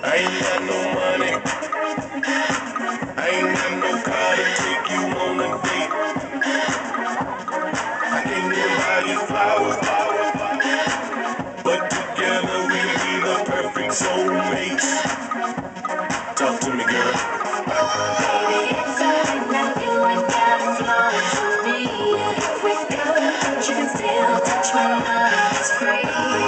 I know. million flowers. But together we be the perfect soulmates. Talk to me, girl. Baby, it's now. You ain't gotta to me. If we you can still touch my. It's crazy.